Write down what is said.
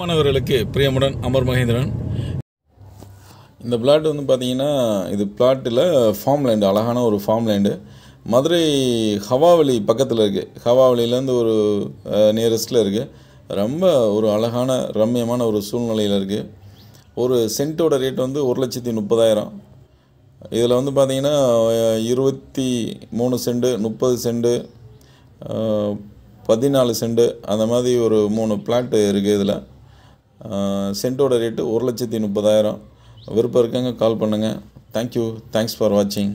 மாணவர்களுக்கு பிரியமுடன் அமர் மகேந்திரன். இந்த பிளாட் வந்து பார்த்தீங்கன்னா இது பிளாட்டில் ஃபார்ம் லேண்டு அழகான ஒரு ஃபார்ம் லேண்டு மதுரை ஹவாவளி பக்கத்தில் இருக்குது ஹவாவளியிலேருந்து ஒரு நியரஸ்ட்டில் இருக்குது ரொம்ப ஒரு அழகான ரம்மியமான ஒரு சூழ்நிலையில் இருக்குது ஒரு சென்ட்டோட ரேட் வந்து ஒரு லட்சத்தி முப்பதாயிரம். இதில் வந்து பார்த்தீங்கன்னா இருபத்தி மூணு செண்டு முப்பது செண்டு பதினாலு செண்டு அந்த மாதிரி ஒரு மூணு பிளாட்டு இருக்குது இதில். சென்ட்டோட ரேட்டு ஒரு லட்சத்தி முப்பதாயிரம். விருப்பம் இருக்கங்க கால் பண்ணுங்கள் தேங்க்யூ தேங்க்ஸ் ஃபார் வாட்சிங்